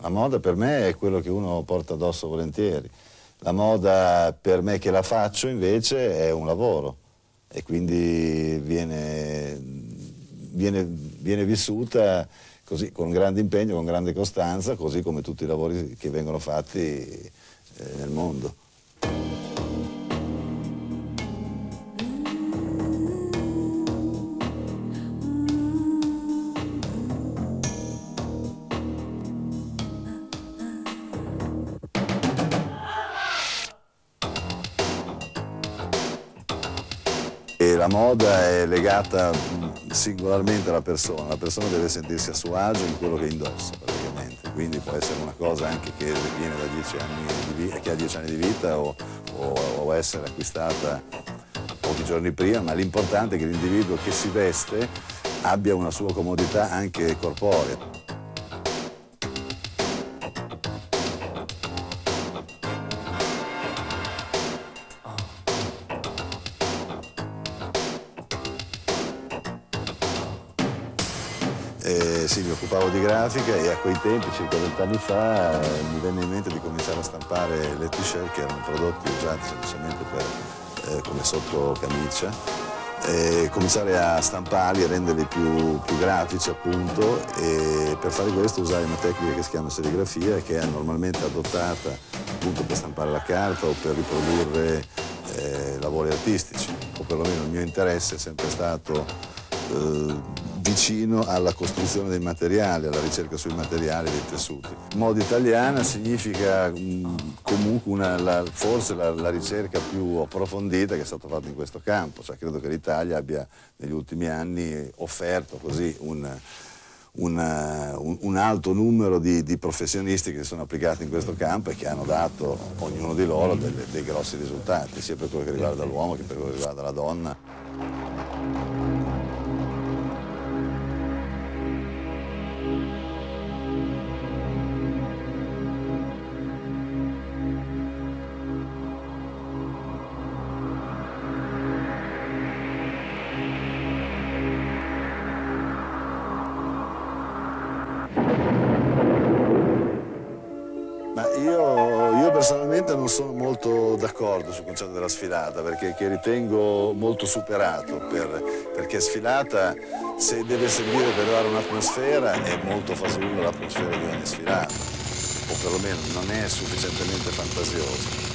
La moda per me è quello che uno porta addosso volentieri. La moda per me che la faccio invece è un lavoro e quindi viene, viene, viene vissuta così, con grande impegno, con grande costanza, così come tutti i lavori che vengono fatti eh, nel mondo. La moda è legata singolarmente alla persona, la persona deve sentirsi a suo agio in quello che indossa praticamente, quindi può essere una cosa anche che viene da dieci anni di vita, che ha dieci anni di vita o, o, o essere acquistata pochi giorni prima, ma l'importante è che l'individuo che si veste abbia una sua comodità anche corporea. Grafica e a quei tempi, circa vent'anni fa, eh, mi venne in mente di cominciare a stampare le t-shirt che erano prodotti usati semplicemente per, eh, come sotto camicia e cominciare a stamparli e renderli più, più, grafici appunto e per fare questo usare una tecnica che si chiama serigrafia che è normalmente adottata appunto per stampare la carta o per riprodurre eh, lavori artistici o perlomeno il mio interesse è sempre stato eh, vicino alla costruzione dei materiali, alla ricerca sui materiali dei tessuti. Moda italiana significa comunque una, la, forse la, la, ricerca più approfondita che è stata fatta in questo campo, cioè, credo che l'Italia abbia negli ultimi anni offerto così un, una, un, un, alto numero di, di, professionisti che si sono applicati in questo campo e che hanno dato, ognuno di loro, delle, dei grossi risultati, sia per quello che riguarda l'uomo che per quello che riguarda la donna. Sfilata perché ritengo molto superato per, perché sfilata se deve servire per dare un'atmosfera è molto fasullo l'atmosfera di ogni sfilata o perlomeno non è sufficientemente fantasiosa.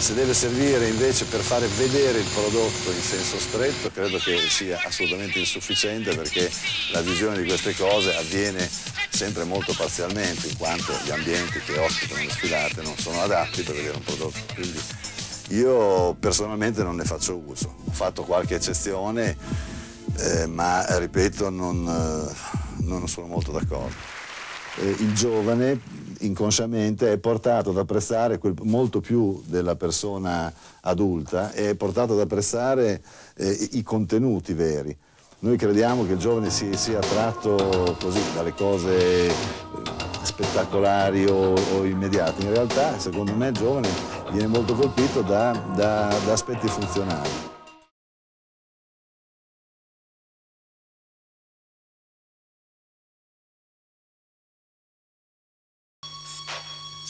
Se deve servire invece per fare vedere il prodotto in senso stretto credo che sia assolutamente insufficiente perché la visione di queste cose avviene sempre molto parzialmente in quanto gli ambienti che ospitano le sfilate non sono adatti per vedere un prodotto. Quindi io personalmente non ne faccio uso, ho fatto qualche eccezione eh, ma ripeto non, eh, non sono molto d'accordo. Eh, il giovane inconsciamente è portato ad apprezzare quel, molto più della persona adulta, è portato ad apprezzare eh, i contenuti veri. Noi crediamo che il giovane sia, sia attratto così dalle cose eh, spettacolari o, o, immediate, in realtà secondo me il giovane viene molto colpito da, da, da aspetti funzionali.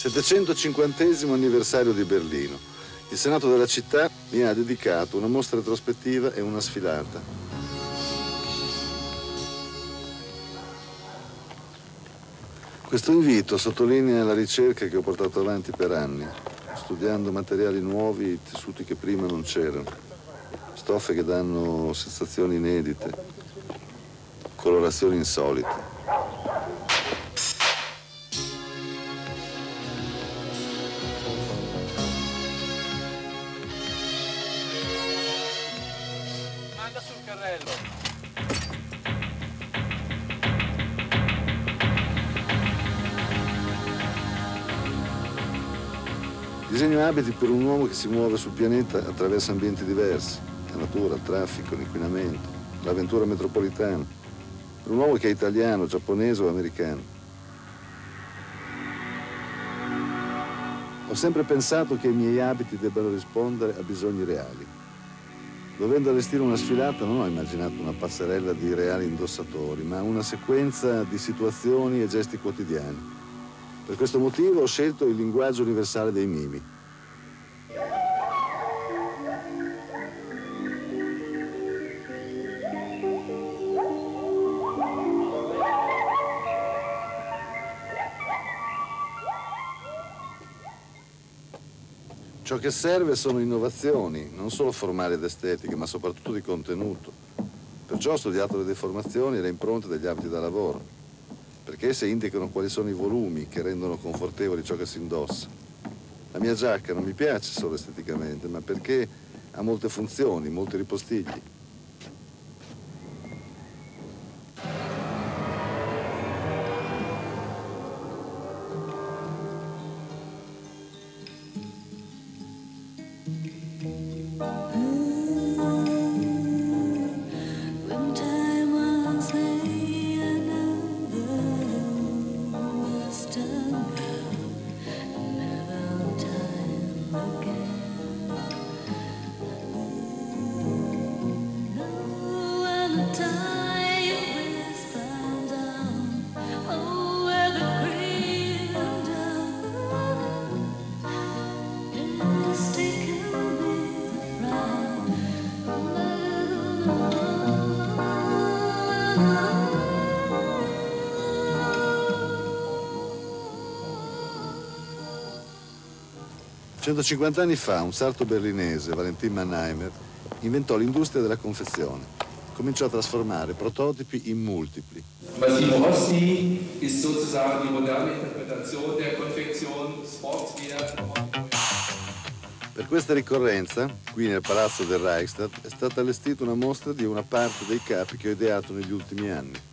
750 anniversario di Berlino. Il Senato della città mi ha dedicato una mostra retrospettiva e una sfilata. Questo invito sottolinea la ricerca che ho portato avanti per anni, studiando materiali nuovi, tessuti che prima non c'erano, stoffe che danno sensazioni inedite, colorazioni insolite. Abiti per un uomo che si muove sul pianeta attraverso ambienti diversi, la natura, il traffico, l'inquinamento, l'avventura metropolitana, per un uomo che è italiano, giapponese o americano. Ho sempre pensato che i miei abiti debbano rispondere a bisogni reali. Dovendo allestire una sfilata non ho immaginato una passerella di reali indossatori, ma una sequenza di situazioni e gesti quotidiani Per questo motivo ho scelto il linguaggio universale dei mimi. Ciò che serve sono innovazioni, non solo formali ed estetiche, ma soprattutto di contenuto. Perciò ho studiato le deformazioni e le impronte degli abiti da lavoro, perché esse indicano quali sono i volumi che rendono confortevoli ciò che si indossa. La mia giacca non mi piace solo esteticamente, ma perché ha molte funzioni, molti ripostigli. Centocinquanta anni fa un sarto berlinese, Valentin Mannheimer, inventò l'industria della confezione. Cominciò a trasformare prototipi in multipli. Massimo Rossi ist sozusagen die moderne Interpretation der Konfektion, Sportswear. Per questa ricorrenza, qui nel palazzo del Reichstag, è stata allestita una mostra di una parte dei capi che ho ideato negli ultimi anni.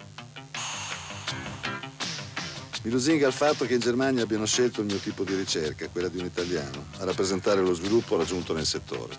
Mi lusinga il fatto che in Germania abbiano scelto il mio tipo di ricerca, quella di un italiano, a rappresentare lo sviluppo raggiunto nel settore.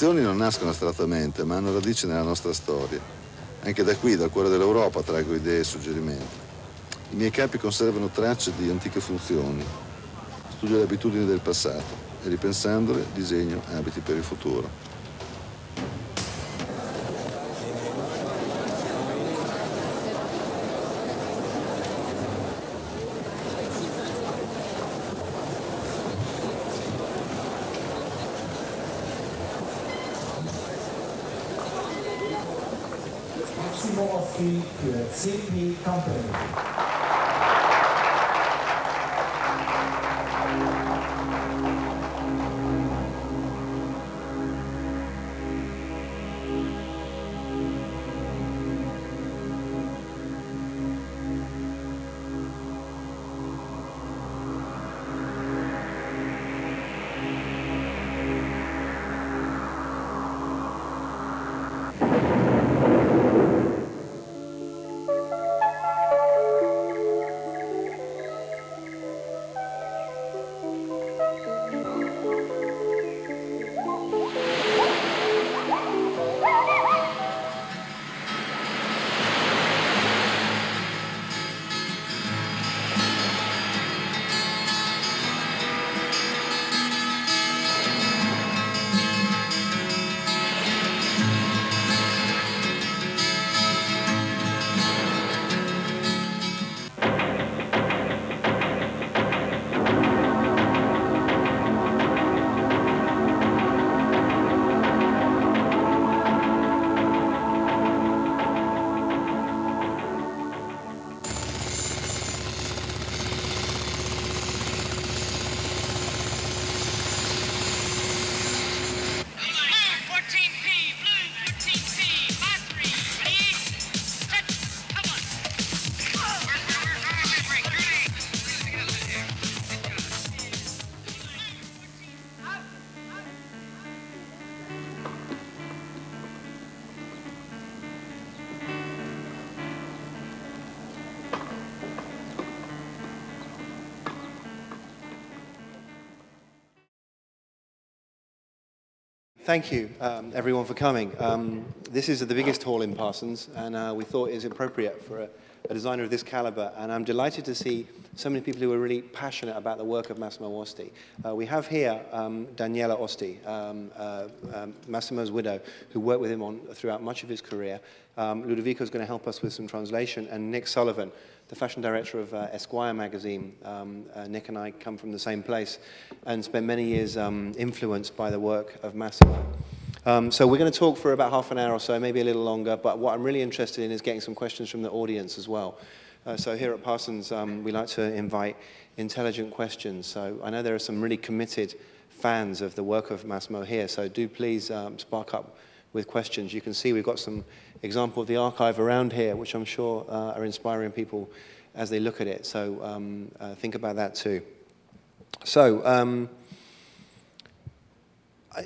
Collezioni non nascono astrattamente, ma hanno radici nella nostra storia. Anche da qui, dal cuore dell'Europa, traggo idee e suggerimenti. I miei capi conservano tracce di antiche funzioni. Studio le abitudini del passato e ripensandole disegno abiti per il futuro. CP Company. Thank you, um, everyone, for coming. Um, this is the biggest hall in Parsons, and uh, we thought it was appropriate for a, a, designer of this caliber. And I'm delighted to see so many people who are really passionate about the work of Massimo Osti. Uh, we have here um, Daniela Osti, um, uh, um, Massimo's widow, who worked with him on throughout much of his career. Um, Ludovico is going to help us with some translation, and Nick Sullivan, the fashion director of uh, Esquire magazine. Um, uh, Nick and I come from the same place and spent many years um, influenced by the work of Massimo. Um, so we're going to talk for about half an hour or so, maybe a little longer, but what I'm really interested in is getting some questions from the audience as well. Uh, so here at Parsons, um, we like to invite intelligent questions. So I know there are some really committed fans of the work of Massimo here, so do please um, spark up with questions. You can see we've got some example of the archive around here, which I'm sure uh, are inspiring people as they look at it. So um, uh, think about that too. So um, I,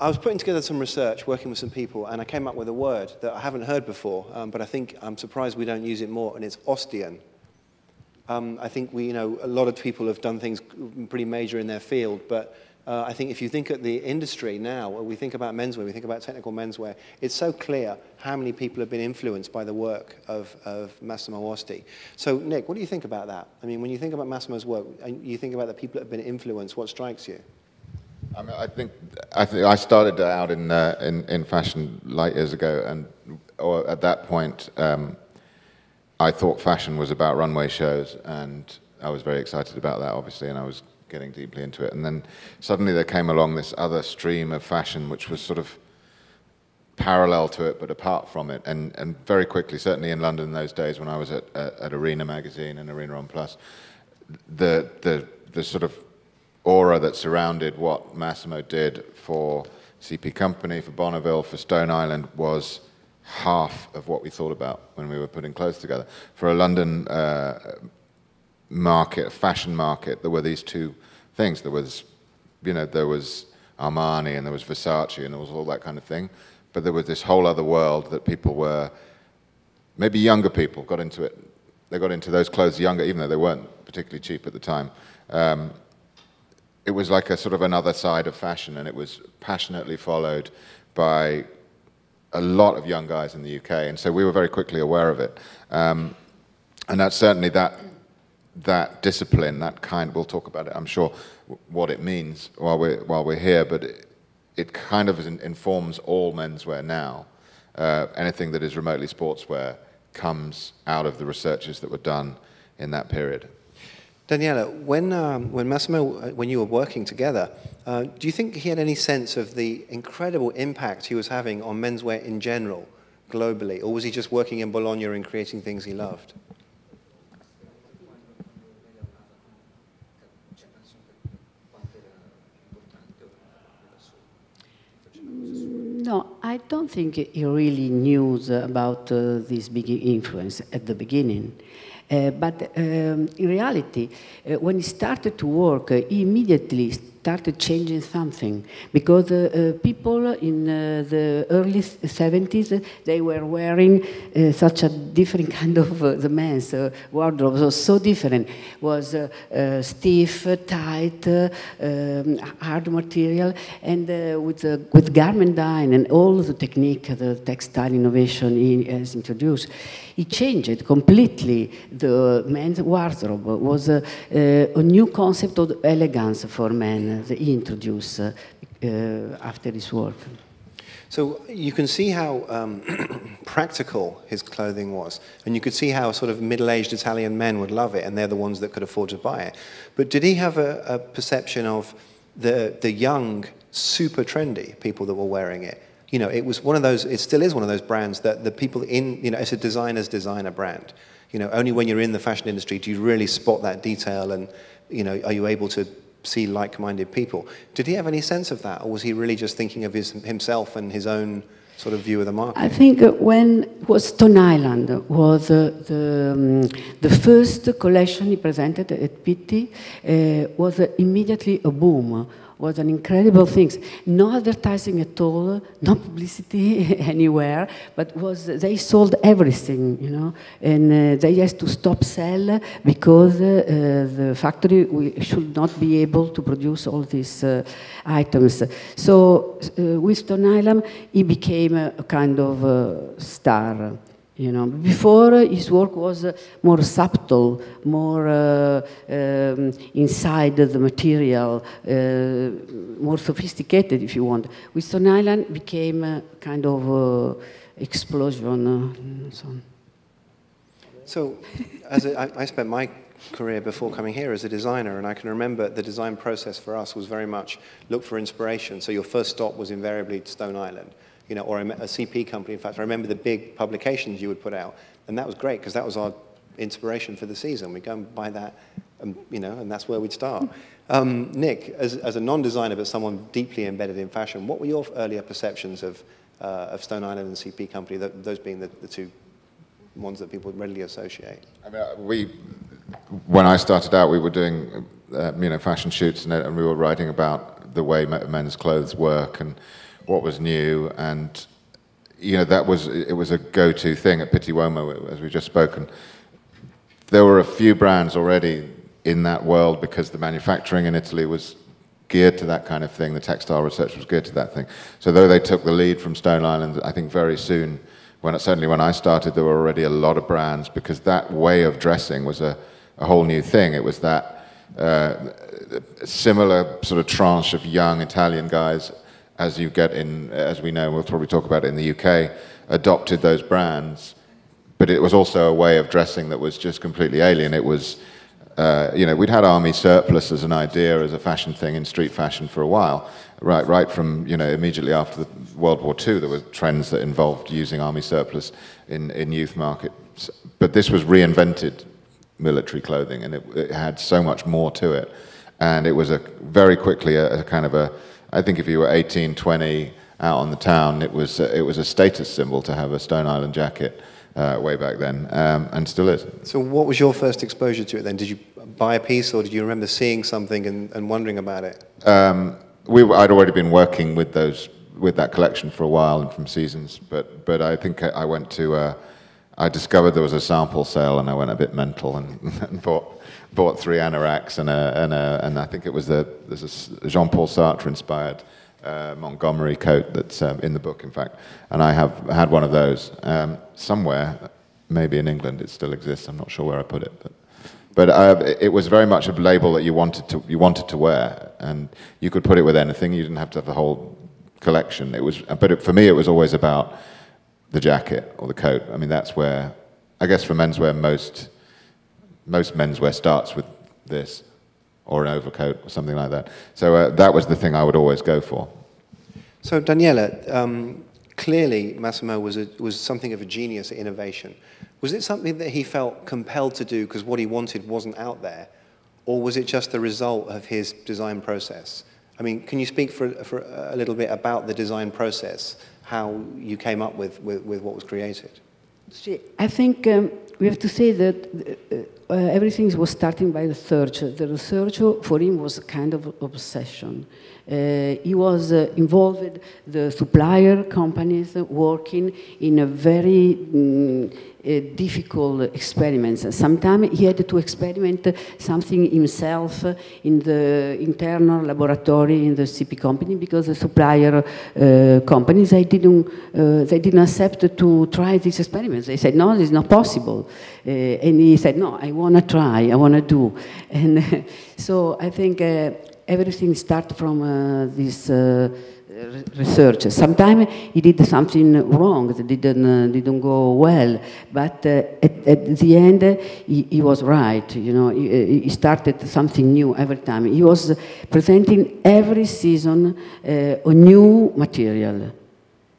I, was putting together some research, working with some people, and I came up with a word that I haven't heard before, um, but I think I'm surprised we don't use it more, and it's Ostian. Um, I think we, you know, a lot of people have done things pretty major in their field, but uh, I think if you think at the industry now, when we think about menswear, we think about technical menswear, it's so clear how many people have been influenced by the work of, of Massimo Osti. So, Nick, what do you think about that? I mean, when you think about Massimo's work, and you think about the people that have been influenced, what strikes you? I, mean, I think I, think I started out in, uh, in, in fashion light years ago, and or at that point, um, I thought fashion was about runway shows, and I was very excited about that, obviously, and I was getting deeply into it. And then suddenly there came along this other stream of fashion, which was sort of parallel to it, but apart from it. And, and very quickly, certainly in London in those days when I was at, at, at Arena magazine and Arena Homme Plus, the, the, the sort of aura that surrounded what Massimo did for CP Company, for Boneville, for Stone Island was half of what we thought about when we were putting clothes together. For a London uh, market, fashion market, there were these two things. There was, you know, there was Armani and there was Versace and there was all that kind of thing. But there was this whole other world that people were, maybe younger people got into it. They got into those clothes younger, even though they weren't particularly cheap at the time. Um, it was like a sort of another side of fashion, and it was passionately followed by a lot of young guys in the UK, and so we were very quickly aware of it. Um, and that's certainly that that discipline, that kind, we'll talk about it, I'm sure, what it means while we're, while we're here, but it, it kind of informs all menswear now. Uh, anything that is remotely sportswear comes out of the researches that were done in that period. Daniela, when, um, when Massimo, uh, when you were working together, uh, do you think he had any sense of the incredible impact he was having on menswear in general, globally, or was he just working in Bologna and creating things he loved? No, I don't think he really knew about uh, this big influence at the beginning. Uh, but um, in reality, uh, when he started to work, uh, he immediately started changing something. Because uh, uh, people in uh, the early 70s they were wearing uh, such a different kind of uh, the men's uh, wardrobe was so different. Was stiff tight um, hard material. And with with garment dyeing and all the technique the textile innovation he has introduced he changed completely the men's wardrobe. Was a new concept of elegance for men that he uh, uh, after his work. So you can see how um, practical his clothing was, and you could see how sort of middle-aged Italian men would love it, and they're the ones that could afford to buy it. But did he have a, a perception of the the young, super trendy people that were wearing it? You know, it was one of those. It still is one of those brands that the people in you know, it's a designer's designer brand. You know, only when you're in the fashion industry do you really spot that detail, and you know, are you able to see like-minded people. Did he have any sense of that, or was he really just thinking of his, himself and his own sort of view of the market? I think when was Stone Island was the, um, the first collection he presented at Pitti uh, was immediately a boom was an incredible thing. No advertising at all, no publicity anywhere, but was they sold everything, you know, and uh, they had to stop sell because uh, the factory should not be able to produce all these uh, items. So uh, with Stone Island, he became a, kind of star. You know, before uh, his work was uh, more subtle, more uh, um, inside the material, uh, more sophisticated, if you want. With Stone Island, became a kind of uh, explosion. Uh, so. So, as a, I, I spent my career before coming here as a designer, and I can remember the design process for us was very much look for inspiration. So your first stop was invariably Stone Island you know, or a, a CP company. In fact, I remember the big publications you would put out, and that was great because that was our inspiration for the season. We'd go and buy that, and, you know, and that's where we'd start. Um, Nick, as, as a non-designer but someone deeply embedded in fashion, what were your earlier perceptions of, uh, of Stone Island and CP Company, the, those being the, the two ones that people readily associate? I mean, uh, we, when I started out, we were doing, uh, you know, fashion shoots and, and we were writing about the way men's clothes work and what was new, and you know that was it was a go-to thing at Pitti Uomo, as we've just spoken. There were a few brands already in that world because the manufacturing in Italy was geared to that kind of thing. The textile research was geared to that thing. So though they took the lead from Stone Island, I think very soon, when certainly when I started, there were already a lot of brands because that way of dressing was a, a whole new thing. It was that uh, similar sort of tranche of young Italian guys as you get in, as we know, we'll probably talk about it in the UK, adopted those brands. But it was also a way of dressing that was just completely alien. It was, uh, you know, we'd had army surplus as an idea, as a fashion thing in street fashion for a while. Right, right from, you know, immediately after the World War II, there were trends that involved using army surplus in, in youth markets. But this was reinvented military clothing, and it, it had so much more to it. And it was a very quickly a, a kind of a, I think if you were 18, 20 out on the town, it was, uh, it was a status symbol to have a Stone Island jacket uh, way back then, um, and still is. So what was your first exposure to it then? Did you buy a piece or did you remember seeing something and, and wondering about it? Um, we, I'd already been working with those with that collection for a while and from seasons, but but I think I went to uh, I discovered there was a sample sale and I went a bit mental and, and bought bought three anoraks and a, and, a, and I think it was the there's a Jean-Paul Sartre inspired uh, Montgomery coat that's um, in the book, in fact, and I have had one of those um, somewhere, maybe in England. It still exists. I'm not sure where I put it, but but uh, it was very much a label that you wanted to you wanted to wear, and you could put it with anything. You didn't have to have the whole collection. It was, but it, for me, it was always about the jacket or the coat. I mean, that's where I guess for menswear most most menswear starts with this or an overcoat or something like that. So uh, that was the thing I would always go for. So Daniela, um, clearly Massimo was, a, was something of a genius at innovation. Was it something that he felt compelled to do because what he wanted wasn't out there? Or was it just the result of his design process? I mean, can you speak for, for a little bit about the design process, how you came up with, with, with what was created? See, I think um, we have to say that uh, uh, everything was starting by research. The research for him was a kind of obsession. Uh, he was uh, involved, the supplier companies working in a very uh, difficult experiments. Sometimes he had to experiment something himself in the internal laboratory in the CP company because the supplier uh, companies they didn't uh, they didn't accept to try these experiments. They said no, it's not possible, uh, and he said no, I want to try, I want to do, and so I think uh, everything starts from uh, this research. Sometimes he did something wrong that didn't, uh, didn't go well, but uh, at, at, the end he, he, was right. You know, he, he, started something new every time. He was presenting every season uh, a new material.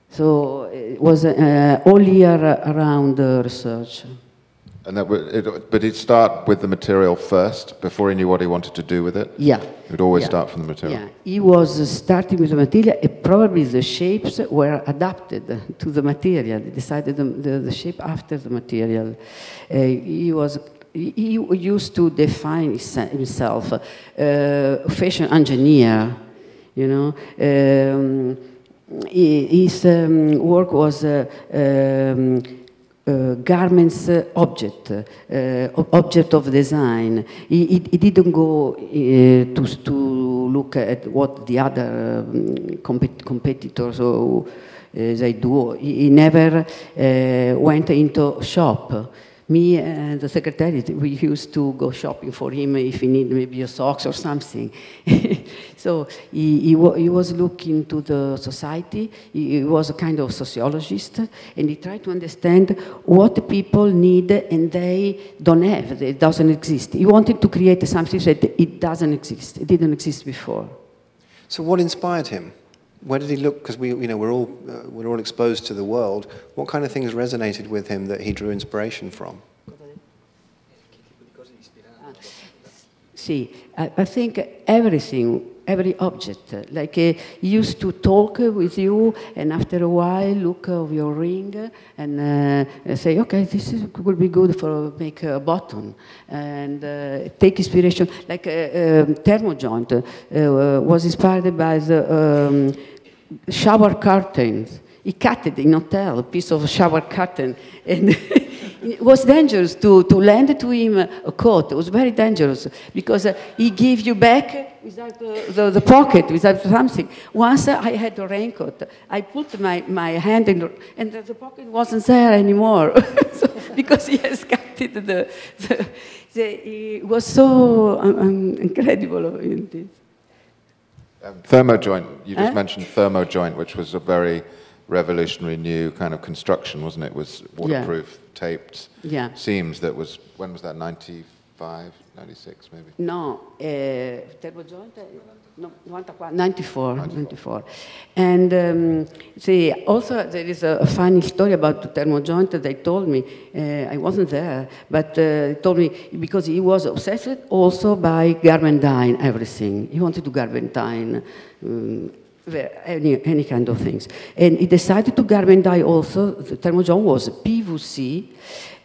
So it was uh, all year around research. And that would, it, but he'd start with the material first before he knew what he wanted to do with it? Yeah. He would always yeah. start from the material? Yeah. He was starting with the material, and probably the shapes were adapted to the material. He decided the, the, the shape after the material. Uh, he was he used to define himself uh, fashion engineer you know. Um, his um, work was uh, um, uh, garments uh, object, uh, object of design. He, he, didn't go uh, to, to look at what the other um, compet competitors or, uh, they do. He, he never went into shop me and the secretary, we used to go shopping for him if he needed maybe a socks or something. so he, he, he, was looking to the society. He, he, was a kind of sociologist, and he tried to understand what people need and they don't have. It doesn't exist. He wanted to create something that it doesn't exist. It didn't exist before. So what inspired him? Where did he look? Because we, you know, we're all, uh, we're all exposed to the world. What kind of things resonated with him that he drew inspiration from? See, I, I think everything, every object, like uh, used to talk with you, and after a while, look of your ring and uh, say, okay, this is, will be good for make a button, and uh, take inspiration. Like uh, um, Thermojoint uh, was inspired by the um, shower curtains. He cut it in hotel, a piece of shower curtain, and it was dangerous to, to lend to him a coat. It was very dangerous because uh, he gave you back without the, the, the, pocket, without something. Once uh, I had a raincoat. I put my, my hand in, and the, pocket wasn't there anymore so, because he has cut it. The, the, the, it was so um, um incredible. In um, thermojoint, you just mentioned thermo joint, which was a very revolutionary new kind of construction, wasn't it? it was waterproof, yeah. taped yeah. seams that was, when was that, 95, 96 maybe? No, uh, thermojoint, no, 94, 94. 94. And um, see, also there is a, a, funny story about the thermojoint they told me. Uh, I wasn't there, but uh, they told me because he was obsessed also by garment dyeing everything. He wanted to garment dye um, any, any kind of things. And he decided to garment dye also, the thermojoint was PVC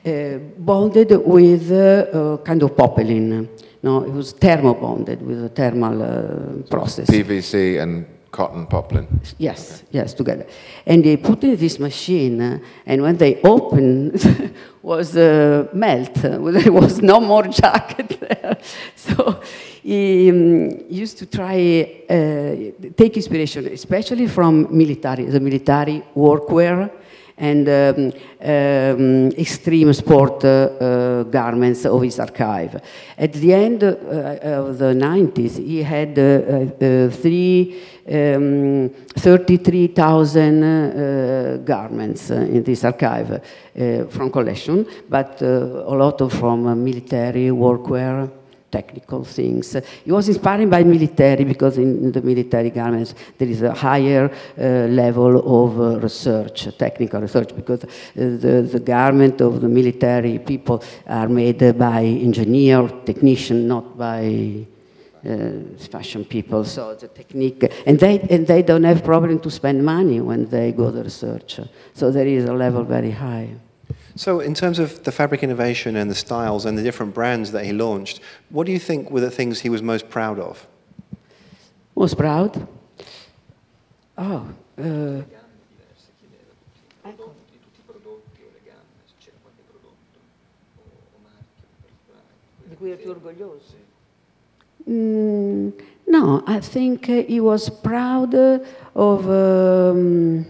uh, bonded with uh, kind of popeline. No, it was thermobonded with a thermal uh, process. PVC and cotton poplin. Yes, yes, together. And they put in this machine, uh, and when they opened, was uh, melt. there was no more jacket there. So he um, used to try uh, take inspiration, especially from military, the military workwear and um, um, extreme sport uh, uh, garments of his archive. At the end uh, of the 90s, he had three, um, 33,000 garments in this archive from collection, but a lot of from military workwear technical things. He was inspired by military because in the military garments there is a higher uh, level of uh, research, technical research, because uh, the, the garment of the military people are made by engineer, technician, not by uh, fashion people. So the technique, and they, and they don't have problem to spend money when they go to research. So there is a level very high. So, in terms of the fabric innovation and the styles and the different brands that he launched, what do you think were the things he was most proud of? Most proud? Oh, uh, Mm, no, I think uh, he was proud of, um,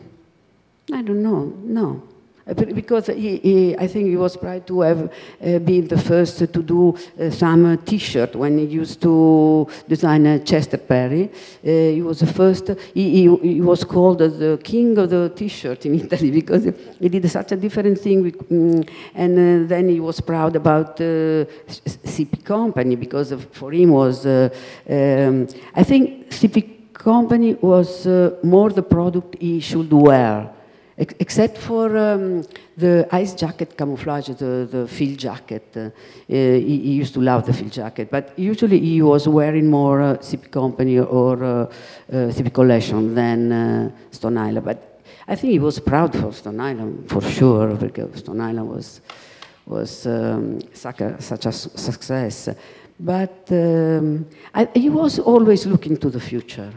I don't know, no. Uh, because he, he, I think he was proud to have uh, been the first to do uh, some T-shirt when he used to design a Chester Perry. Uh, he was the first. He, he, he, was called the king of the T-shirt in Italy because he did such a different thing. With, um, and uh, then he was proud about uh, CP Company because for him was. Um, I think CP Company was more the product he should wear except for um, the ice jacket camouflage, the, the field jacket. Uh, he, he, used to love the field jacket, but usually he was wearing more uh, CP Company or uh, uh, CP Collection than uh, Stone Island. But I think he was proud for Stone Island, for sure, because Stone Island was, was um, such, a, such a success. But um, I, he was always looking to the future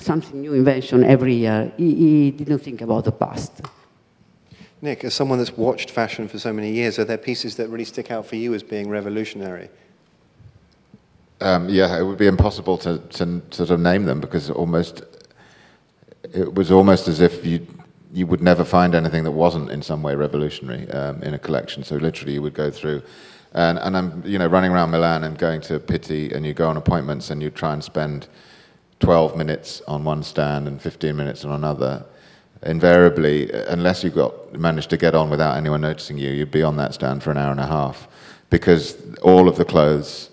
something new invention every year. He, he didn't think about the past. Nick, as someone that's watched fashion for so many years, are there pieces that really stick out for you as being revolutionary? Um, yeah, it would be impossible to, to sort of name them because almost it was almost as if you you would never find anything that wasn't in some way revolutionary um, in a collection. So literally, you would go through, and, and I'm you know running around Milan and going to Pitti, and you go on appointments and you try and spend 12 minutes on one stand and 15 minutes on another. Invariably, unless you got managed to get on without anyone noticing you, you'd be on that stand for an hour and a half because all of the clothes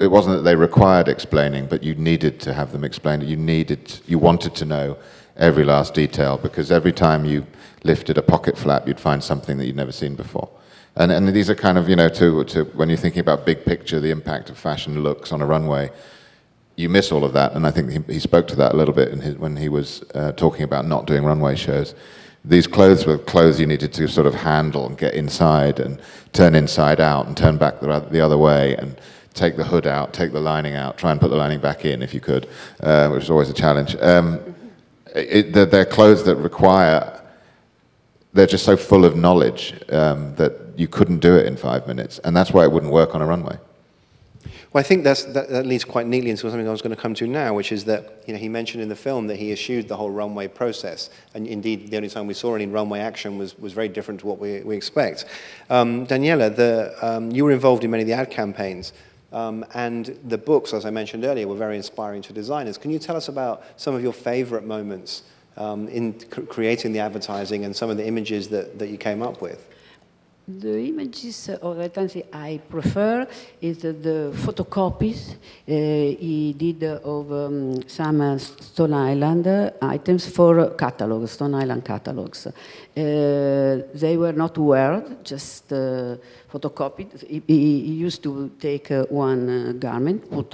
it wasn't that they required explaining, but you needed to have them explained. You needed, you wanted to know every last detail because every time you lifted a pocket flap, you'd find something that you'd never seen before. And, and these are kind of, you know, to, to, when you're thinking about big picture, the impact of fashion looks on a runway, you miss all of that. And I think he, he spoke to that a little bit his, when he was uh, talking about not doing runway shows. These clothes were clothes you needed to sort of handle and get inside and turn inside out and turn back the, the other way. And, take the hood out, take the lining out, try and put the lining back in if you could, uh, which is always a challenge. Um, it, they're, they're, clothes that require, they're just so full of knowledge um, that you couldn't do it in five minutes, and that's why it wouldn't work on a runway. Well, I think that, that leads quite neatly into something I was going to come to now, which is that you know, he mentioned in the film that he eschewed the whole runway process. And indeed, the only time we saw any runway action was, was very different to what we, we expect. Um, Daniela, the, um, you were involved in many of the ad campaigns. Um, and the books, as I mentioned earlier, were very inspiring to designers. Can you tell us about some of your favorite moments um, in creating the advertising and some of the images that, that you came up with? The images or of advertising I prefer is the photocopies uh, he did of um, some uh, Stone Island items for catalogs, Stone Island catalogs. Uh, they were not word, just uh, photocopied. He, he, used to take uh, one garment, put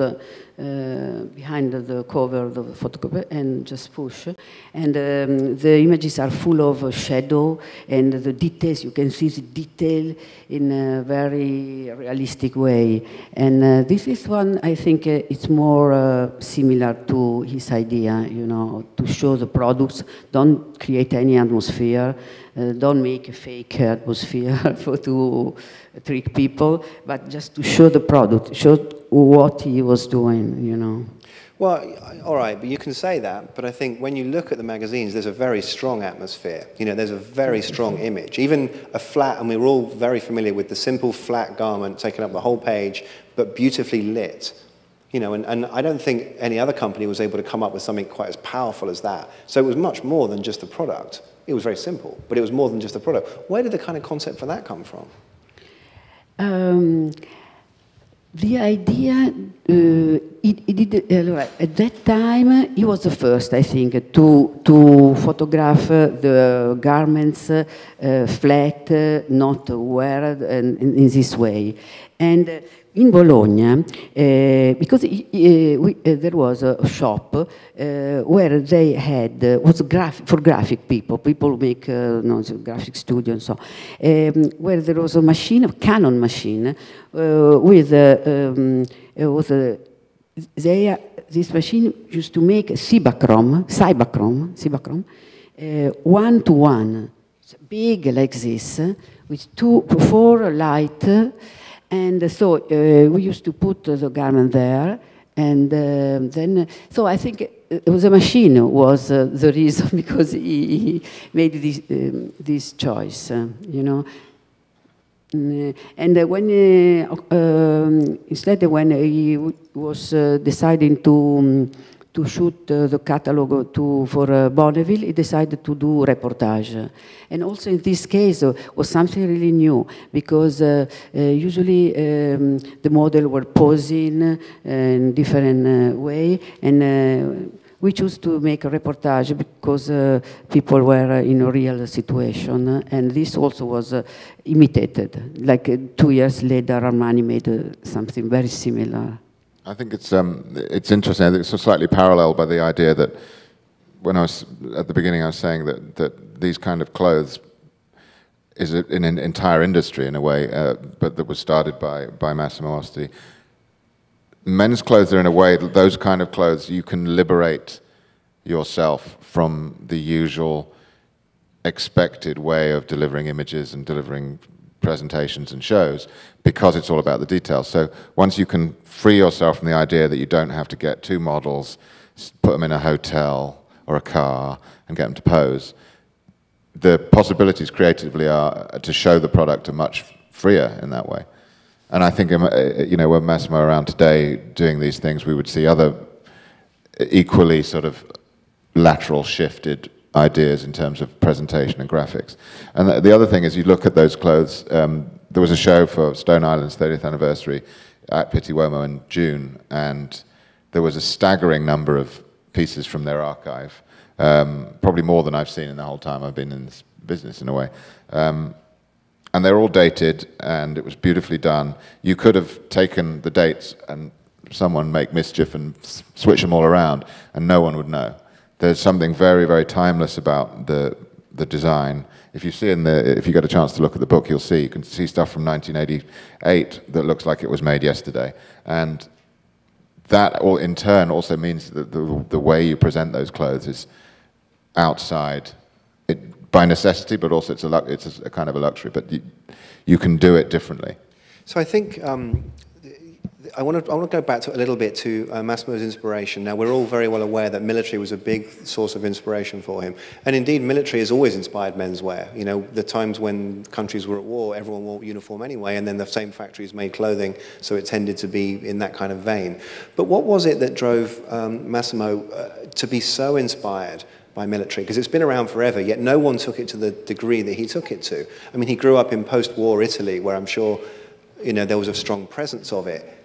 behind the cover of the photocopy, and just push. And um, the images are full of shadow and the details. You can see the detail in a very realistic way. And this is one I think it's more similar to his idea. You know, to show the products, don't create any atmosphere. Uh, don't make a fake atmosphere for to trick people, but just to show the product, show what he was doing, you know. Well, all right, but you can say that, but I think when you look at the magazines, there's a very strong atmosphere. You know, there's a very strong image. Even a flat, and we're all very familiar with the simple flat garment taking up the whole page, but beautifully lit. You know, and, and I don't think any other company was able to come up with something quite as powerful as that. So it was much more than just the product. It was very simple, but it was more than just a product. Where did the kind of concept for that come from? Um, the idea, uh, it, it did, uh, at that time, he was the first, I think, to, to photograph the garments uh, flat, not wear in, in, this way. And in Bologna, uh, because uh, we, uh, there was a shop where they had was for graphic people, people who make no, graphic studio and so, um, where there was a machine, a Canon machine, with um, was a, they this machine used to make Cibachrome, Cibachrome, Cibachrome, one to one, big like this, with two, four light. And so uh, we used to put the garment there, and uh, then, so I think it was a machine was uh, the reason because he, he made this, um, this choice, uh, you know. And uh, when, uh, um, instead when he was deciding to um, to shoot uh, the catalog to, for uh, Boneville, he decided to do reportage. And also in this case uh, was something really new because uh, uh, usually um, the model were posing in different way and we chose to make a reportage because uh, people were in a real situation, and this also was uh, imitated. Like uh, two years later, Armani made something very similar. I think it's um, it's interesting. I think it's slightly parallel by the idea that when I was at the beginning, I was saying that that these kind of clothes is in an entire industry in a way, uh, but that was started by by Massimo Osti. men's clothes are in a way, those kind of clothes, you can liberate yourself from the usual expected way of delivering images and delivering presentations and shows because it's all about the details. So once you can free yourself from the idea that you don't have to get two models, put them in a hotel or a car and get them to pose, the possibilities creatively are to show the product are much freer in that way. And I think, um, uh, you know, when Massimo around today doing these things, we would see other equally sort of lateral shifted ideas in terms of presentation and graphics. And the other thing is you look at those clothes, um, there was a show for Stone Island's 30th anniversary at Pitti Uomo in June, and there was a staggering number of pieces from their archive, um, probably more than I've seen in the whole time I've been in this business in a way. Um, and they're all dated, and it was beautifully done. You could have taken the dates and someone make mischief and switch them all around, and no one would know there's something very, very timeless about the, the design. If you see in the, if you get a chance to look at the book, you'll see, you can see stuff from 1988 that looks like it was made yesterday. And that all, in turn also means that the, the way you present those clothes is outside it, by necessity, but also it's a, it's a kind of a luxury, but you, you can do it differently. So I think um, I want to, I want to go back to a little bit to uh, Massimo's inspiration. Now, we're all very well aware that military was a big source of inspiration for him. And indeed, military has always inspired menswear. You know, the times when countries were at war, everyone wore uniform anyway, and then the same factories made clothing, so it tended to be in that kind of vein. But what was it that drove um, Massimo uh, to be so inspired by military because it's been around forever, yet no one took it to the degree that he took it to. I mean, he grew up in post-war Italy, where I'm sure, you know, there was a strong presence of it.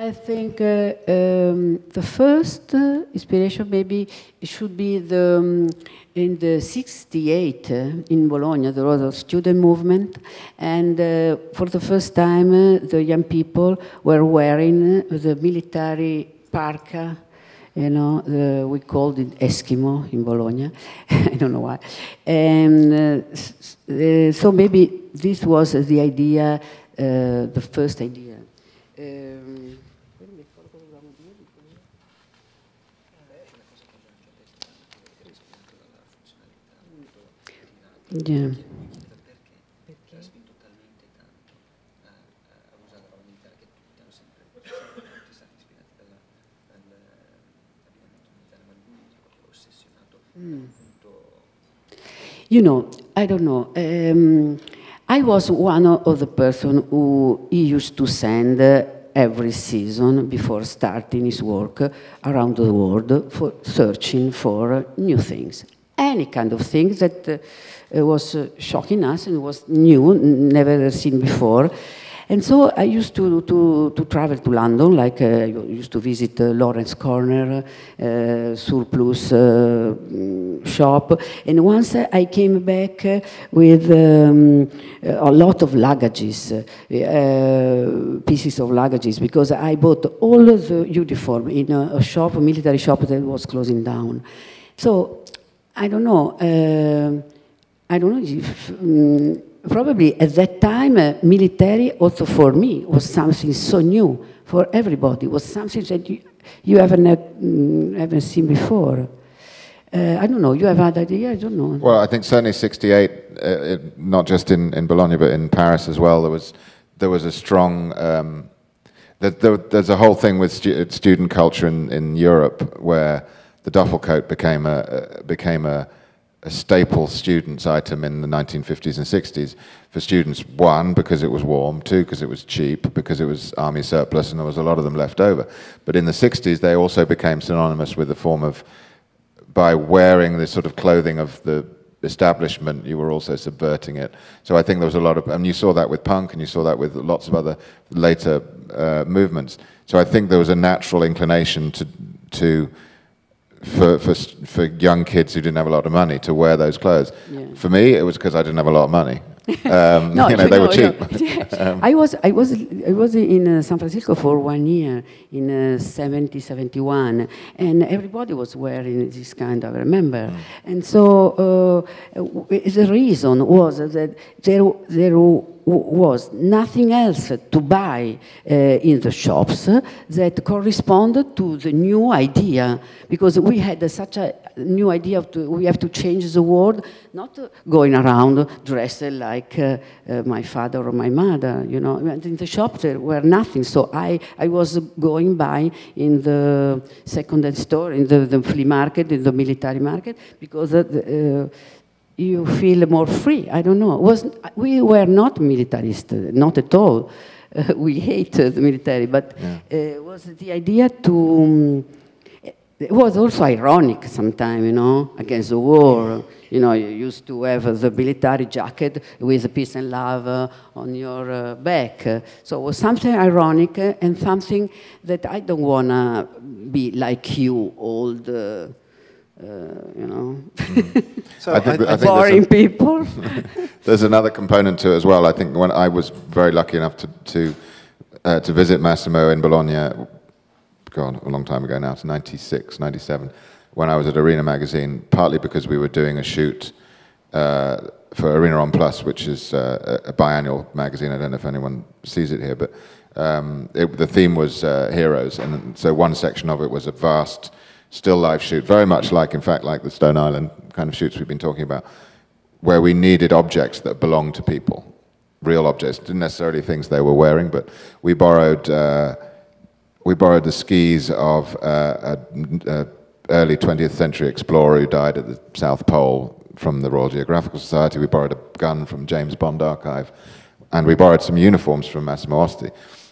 I think uh, um, the first uh, inspiration maybe should be the um, in the 68 uh, in Bologna there was a student movement and uh, for the first time uh, the young people were wearing the military parka you know, we called it Eskimo in Bologna. I don't know why. And uh, so maybe this was the idea, uh, the first idea. Um, Yeah. Mm. You know, I don't know. Um, I was one of the person who he used to send uh, every season before starting his work around the world for searching for new things, any kind of things that uh, uh, was uh, shocking us and it was new, never seen before. And so I used to, to, to travel to London, like uh, I used to visit uh, Lawrence Corner, uh, surplus uh, shop. And once I came back with um, a lot of luggages, uh, pieces of luggages, because I bought all the uniform in a, a shop, a military shop that was closing down. So I don't know. Uh, I don't know if, um, probably at that time, uh, military also for me was something so new for everybody, was something that you, you haven't, uh, haven't seen before. Uh, I don't know, you have had idea, I don't know. Well, I think certainly 68, uh, it, not just in, in Bologna, but in Paris as well, there was, there was a strong, um, there, there, there's a whole thing with stu student culture in, in Europe where the duffel coat became a, became a, a staple student's item in the 1950s and 60s for students. One, because it was warm. Two, because it was cheap, because it was army surplus and there was a lot of them left over. But in the 60s, they also became synonymous with a form of, by wearing the sort of clothing of the establishment, you were also subverting it. So I think there was a lot of, and you saw that with punk and you saw that with lots of other later uh, movements. So I think there was a natural inclination to, to for, for, for young kids who didn't have a lot of money to wear those clothes. Yeah. For me, it was because I didn't have a lot of money. Um, no, you know, they no, were cheap. No. um, I was I was I was in uh, San Francisco for one year in uh, 70, 71, and everybody was wearing this kind of. I remember, mm. and so uh, the reason was that there there was nothing else to buy uh, in the shops that corresponded to the new idea because we had such a new idea of to, we have to change the world, not going around dressed like uh, uh, my father or my mother, you know. In the shop there were nothing, so I, I was going by in the second-hand store, in the, the, flea market, in the military market, because uh, you feel more free. I don't know. Was, we were not militarist, not at all. Uh, we hate the military, but yeah. uh, was the idea to. Um, it was also ironic sometimes, you know, against the war. You know, you used to have the military jacket with peace and love uh, on your uh, back. So it was something ironic and something that I don't want to be like you, old. Uh, you know, mm. so I think, I, I think boring a, people. there's another component to it as well. I think when I was very lucky enough to to, uh, to visit Massimo in Bologna, God, a long time ago now, it's 96, 97, when I was at Arena Magazine, partly because we were doing a shoot uh, for Arena Homme Plus, which is uh, a biannual magazine. I don't know if anyone sees it here, but um, it, the theme was uh, heroes, and so one section of it was a vast still life shoot, very much like, in fact, like the Stone Island kind of shoots we've been talking about, where we needed objects that belonged to people, real objects, didn't necessarily things they were wearing, but we borrowed uh, we borrowed the skis of uh, early 20th century explorer who died at the South Pole from the Royal Geographical Society. We borrowed a gun from James Bond archive, and we borrowed some uniforms from Massimo Osti.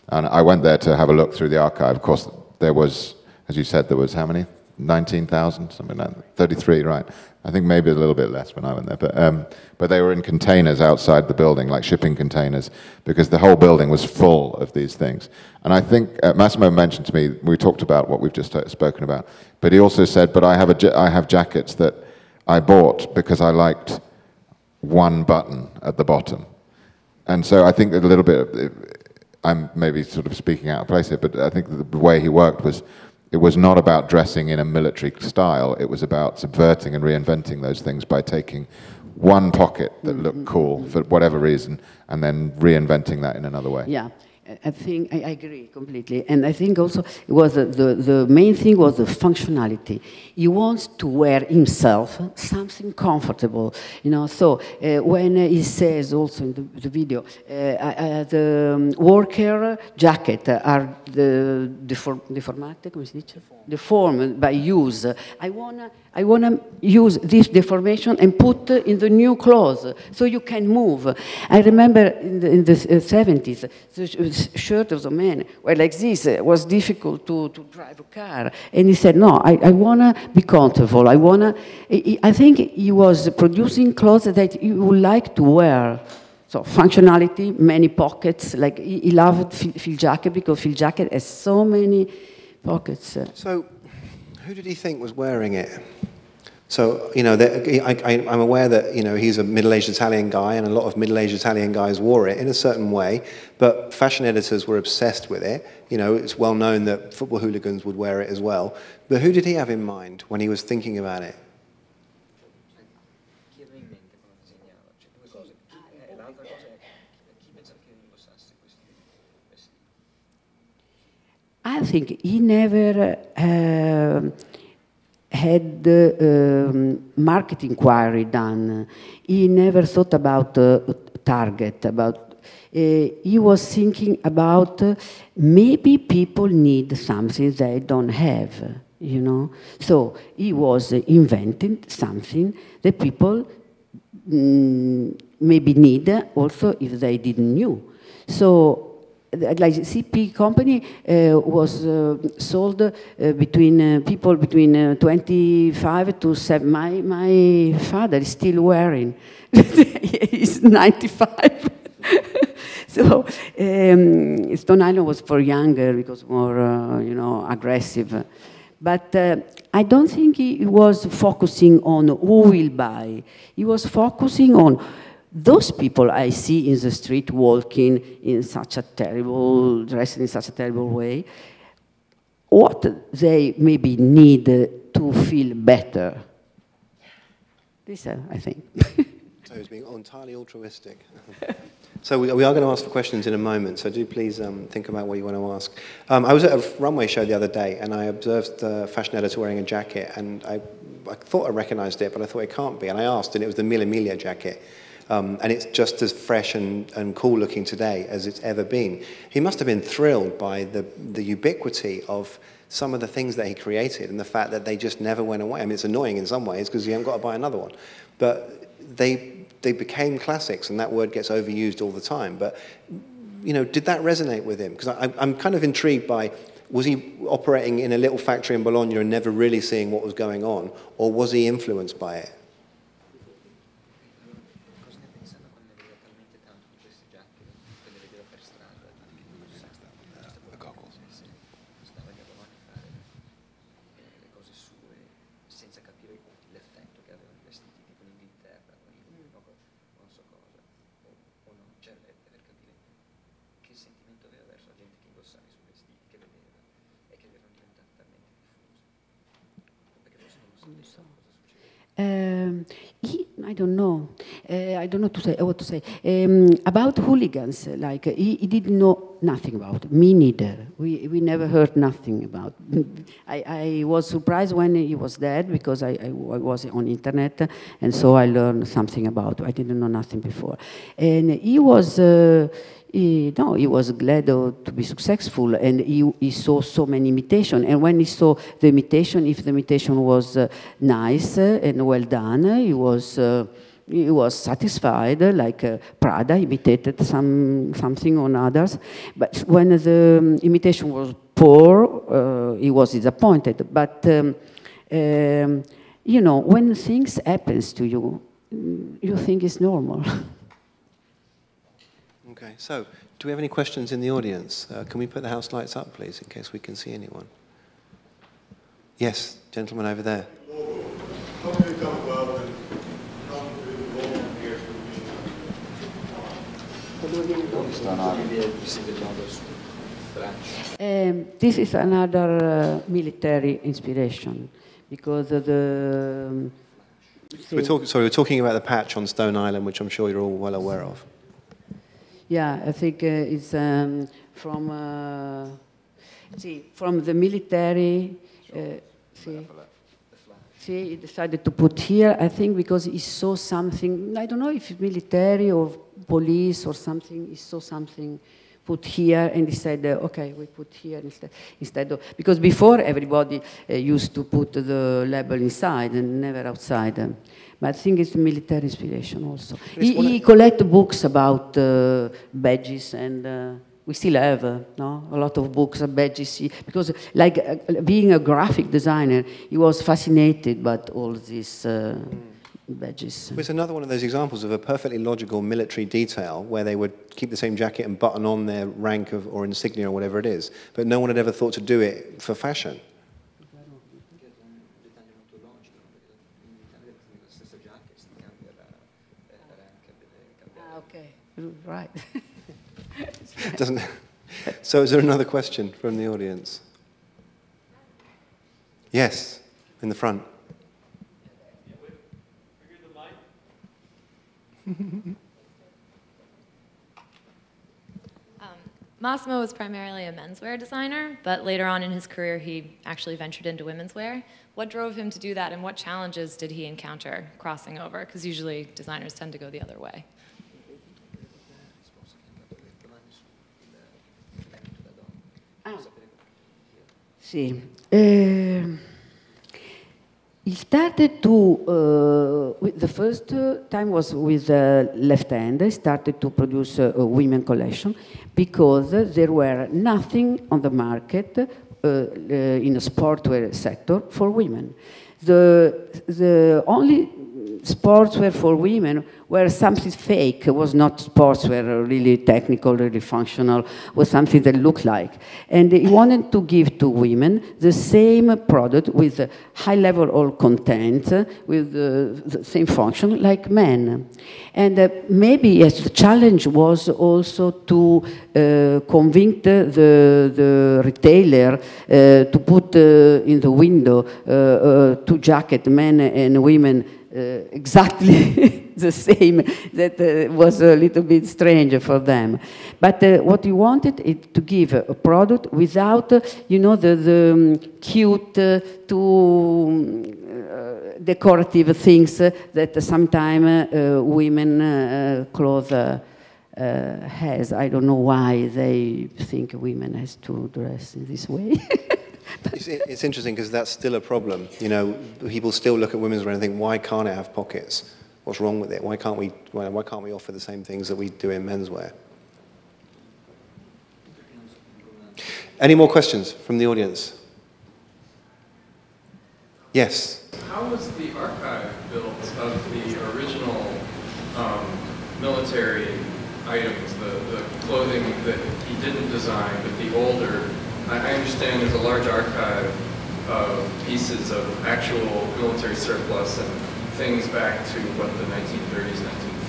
And I went there to have a look through the archive. Of course, there was, as you said, there was how many? 19,000, something like that. 33, right. I think maybe a little bit less when I went there. But, um, but they were in containers outside the building, like shipping containers, because the whole building was full of these things. And I think uh, Massimo mentioned to me, we talked about what we've just uh, spoken about, but he also said, but I have, a, I have jackets that I bought because I liked one button at the bottom. And so I think a little bit, I'm maybe sort of speaking out of place here, but I think the way he worked was it was not about dressing in a military style. It was about subverting and reinventing those things by taking one pocket that looked mm-hmm. cool for whatever reason and then reinventing that in another way. Yeah. I think I, agree completely, and I think also it was the, the main thing was the functionality. He wants to wear himself something comfortable, you know. So uh, when he says also in the, the video, uh, uh, the um, worker jacket are the deform, deformate? Deformed by use. I wanna I want to use this deformation and put in the new clothes so you can move. I remember in the, in the 70s, uh, the uh, shirt of the man were like this. It was difficult to, to drive a car. And he said, no, I, I want to be comfortable. I want to, I think he was producing clothes that you would like to wear. So functionality, many pockets. Like he, he loved field jacket because field jacket has so many pockets. Uh. So who did he think was wearing it? So, you know, I, am aware that, you know, he's a middle-aged Italian guy and a lot of middle-aged Italian guys wore it in a certain way, but fashion editors were obsessed with it. You know, it's well known that football hooligans would wear it as well. But who did he have in mind when he was thinking about it? I think he never uh, had um, market inquiry done. He never thought about uh, target, about uh, he was thinking about uh, maybe people need something they don't have, you know. So he was inventing something that people mm, maybe need also if they didn't knew. So like CP company uh, was uh, sold uh, between uh, people between uh, 25 to 7. My, my father is still wearing. He's 95. so um, Stone Island was for younger because more, uh, you know, aggressive. But I don't think he was focusing on who will buy. He was focusing on those people I see in the street walking in such a terrible, dressed in such a terrible way, what they maybe need to feel better. This, uh, I think. so he's being entirely altruistic. So we, we, are going to ask for questions in a moment, so do please um, think about what you want to ask. Um, I was at a runway show the other day, and I observed the fashion editor wearing a jacket, and I, I thought I recognized it, but I thought it can't be. And I asked, and it was the Mille Miglia jacket. Um, and it's just as fresh and, and cool looking today as it's ever been. He must have been thrilled by the, the ubiquity of some of the things that he created and the fact that they just never went away. I mean, it's annoying in some ways because you haven't got to buy another one. But they, they became classics, and that word gets overused all the time. But, you know, did that resonate with him? Because I'm kind of intrigued by was he operating in a little factory in Bologna and never really seeing what was going on, or was he influenced by it? Um, he, I don't know. Uh, I don't know to say, what to say. Um, about hooligans, like, he, he didn't know nothing about. Me neither. We, we never heard nothing about. I, I was surprised when he was dead because I, I, I, was on internet and so I learned something about. I didn't know nothing before. And he was. Uh, he, no, he was glad to be successful and he, he, saw so many imitation. And when he saw the imitation, if the imitation was uh, nice and well done, he was, uh, he was satisfied, like uh, Prada imitated some, something on others. But when the imitation was poor, uh, he was disappointed. But, um, um, you know, when things happens to you, you think it's normal. Okay, so do we have any questions in the audience? Uh, can we put the house lights up, please, in case we can see anyone? Yes, gentleman over there. Um, this is another uh, military inspiration because the. Um, we're talk, sorry, we're talking about the patch on Stone Island, which I'm sure you're all well aware of. Yeah, I think uh, it's um, from uh, see from the military. Uh, see, see, he decided to put here. I think because he saw something. I don't know if military or police or something. He saw something put here and said, uh, okay, we put here instead, instead of, because before everybody uh, used to put the label inside and never outside. But I think it's military inspiration also. He, he collected books about uh, badges and uh, we still have uh, no? a lot of books of badges because like uh, being a graphic designer, he was fascinated by all these uh, badges. It's another one of those examples of a perfectly logical military detail where they would keep the same jacket and button on their rank of, or insignia or whatever it is, but no one had ever thought to do it for fashion. Right. Doesn't. So, is there another question from the audience? Yes, in the front. um, Massimo was primarily a menswear designer, but later on in his career, he actually ventured into women's wear. What drove him to do that, and what challenges did he encounter crossing over? Because usually designers tend to go the other way. Sì. Eh, he started to, uh, the first time was with the left hand, he started to produce a, women collection because there were nothing on the market uh, in the sportswear sector for women. The, the only sportswear for women were something fake, was not sports sportswear, really technical, really functional, was something that looked like. And he wanted to give to women the same product with high level of content, with the same function like men. And uh, maybe, yes, the challenge was also to uh, convince the, the retailer uh, to put uh, in the window uh, uh, two jackets, men and women, exactly the same. That uh, was a little bit strange for them. But uh, what we wanted is to give a product without, uh, you know, the, the um, cute, uh, too um, decorative things that sometimes women clothes. Uh, has. I don't know why they think women has to dress in this way. it's, it's, interesting because that's still a problem. You know, people still look at women's wear and think, why can't it have pockets? What's wrong with it? Why can't we, why, why can't we offer the same things that we do in menswear? Any more questions from the audience? Yes. How was the archive built of the original um, military items, the, the clothing that he didn't design, but the older. I, I understand there's a large archive of pieces of actual military surplus and things back to what the 1930s,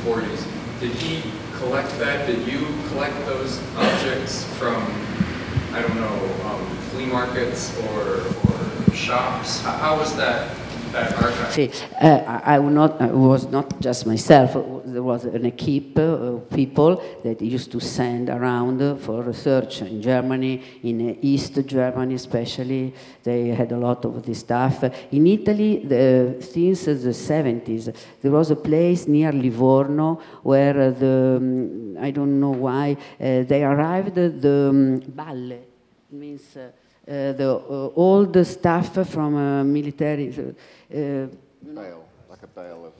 1940s. Did he collect that? Did you collect those objects from, I don't know, um, flea markets or, or shops? How, was that See, uh, I, not, I was not just myself. There was an equipe of people that used to send around for research in Germany, in East Germany especially. They had a lot of this stuff. In Italy, the, since the 70s, there was a place near Livorno where the, um, I don't know why, uh, they arrived, the um, balle, means uh, uh, the uh, old stuff from uh, military. bale, like a bale of.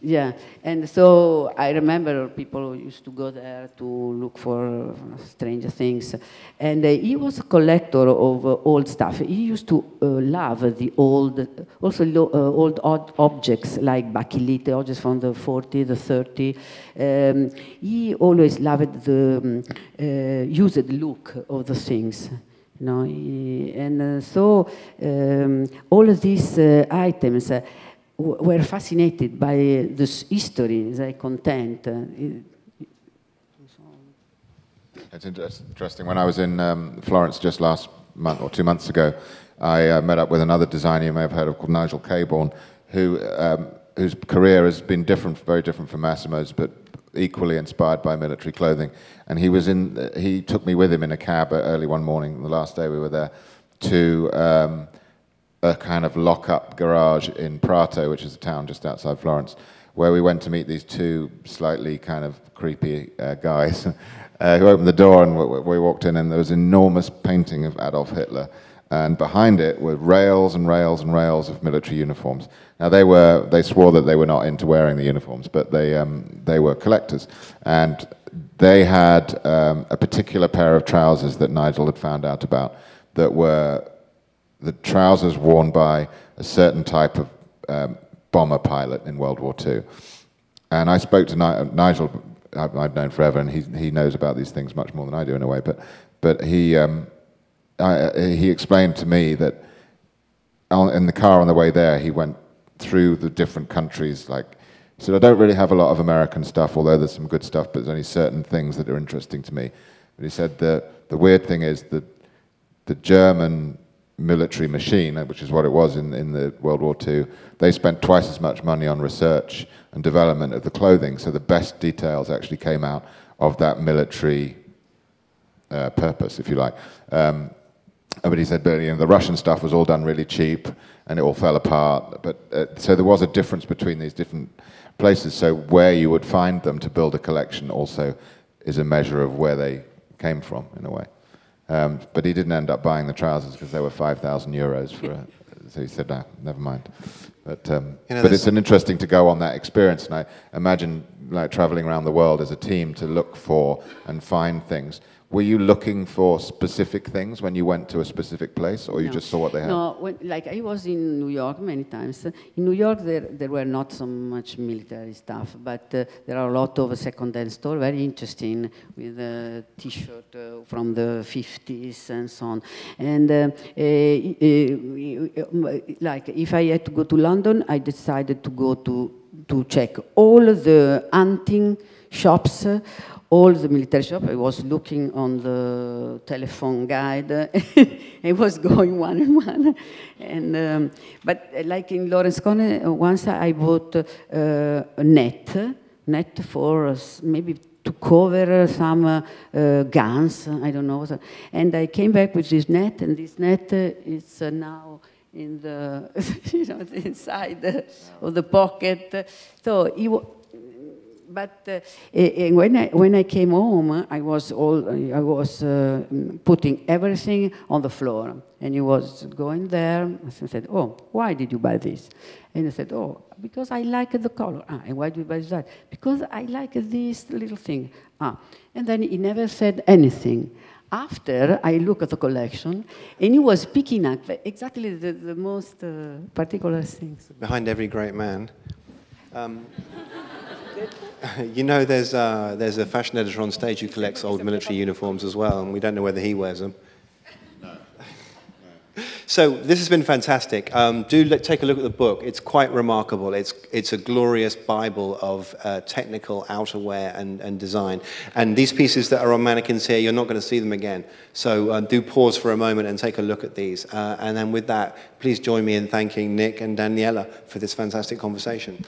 Yeah. and so I remember people used to go there to look for strange things. And uh, he was a collector of uh, old stuff. He used to uh, love the old, also old odd objects like bakelite, objects from the 40, the 30. Um, he always loved the um, used look of the things. No, and uh, so um, all these uh, items uh, were fascinated by this history, the content. It's interesting. When I was in um, Florence just last month or two months ago, I uh, met up with another designer you may have heard of called Nigel Cabourn, who um, whose career has been different, very different from Massimo's, but equally inspired by military clothing. And he was in. He took me with him in a cab early one morning, the last day we were there, to um, a kind of lock-up garage in Prato, which is a town just outside Florence, where we went to meet these two slightly kind of creepy uh, guys. Uh, who opened the door and we walked in and there was an enormous painting of Adolf Hitler and behind it were rails and rails and rails of military uniforms. Now they were they swore that they were not into wearing the uniforms, but they um, they were collectors, and they had um, a particular pair of trousers that Nigel had found out about that were the trousers worn by a certain type of um, bomber pilot in World War II. And I spoke to Ni Nigel, I've known forever, and he he knows about these things much more than I do in a way, but but he. Um, I, he explained to me that in the car on the way there, he went through the different countries. Like, he said, I don't really have a lot of American stuff, although there's some good stuff, but there's only certain things that are interesting to me. But he said the the weird thing is that the German military machine, which is what it was in, in the World War II, they spent twice as much money on research and development of the clothing. So the best details actually came out of that military uh, purpose, if you like. Um, but he said, but, you know, the Russian stuff was all done really cheap and it all fell apart. But uh, so there was a difference between these different places. So where you would find them to build a collection also is a measure of where they came from in a way. Um, but he didn't end up buying the trousers because they were 5,000 euros for a, so he said, no, never mind. But, um, you know, but it's an interesting to go on that experience. And I imagine like traveling around the world as a team to look for and find things. Were you looking for specific things when you went to a specific place, or you no. just saw what they had? No, when, like I was in New York many times. In New York, there, there were not so much military stuff, but uh, there are a lot of second-hand stores, very interesting, with a T-shirt uh, from the 50s and so on. And uh, uh, uh, like if I had to go to London, I decided to go to to check all the hunting shops all the military shop. I was looking on the telephone guide. I was going one and one. And, um, but uh, like in Lawrence Corner, uh, once I bought uh, a net, net for uh, maybe to cover some uh, uh, guns, I don't know. And I came back with this net, and this net is now in the, you know, inside of the pocket. So but uh, when, I, when I came home, I was, all, I was uh, putting everything on the floor. And he was going there and said, oh, why did you buy this? And I said, oh, because I like the color. Ah, and why do you buy that? Because I like this little thing. Ah, and then he never said anything. After I look at the collection, and he was picking up exactly the, the most uh, particular things. Behind every great man. Um, you know, there's, uh, there's a fashion editor on stage who collects old military uniforms as well, and we don't know whether he wears them. No. So this has been fantastic. Um, do let, take a look at the book. It's quite remarkable. It's, it's a glorious Bible of uh, technical outerwear and, and design. And these pieces that are on mannequins here, you're not going to see them again. So um, do pause for a moment and take a look at these. Uh, and then with that, please join me in thanking Nick and Daniela for this fantastic conversation.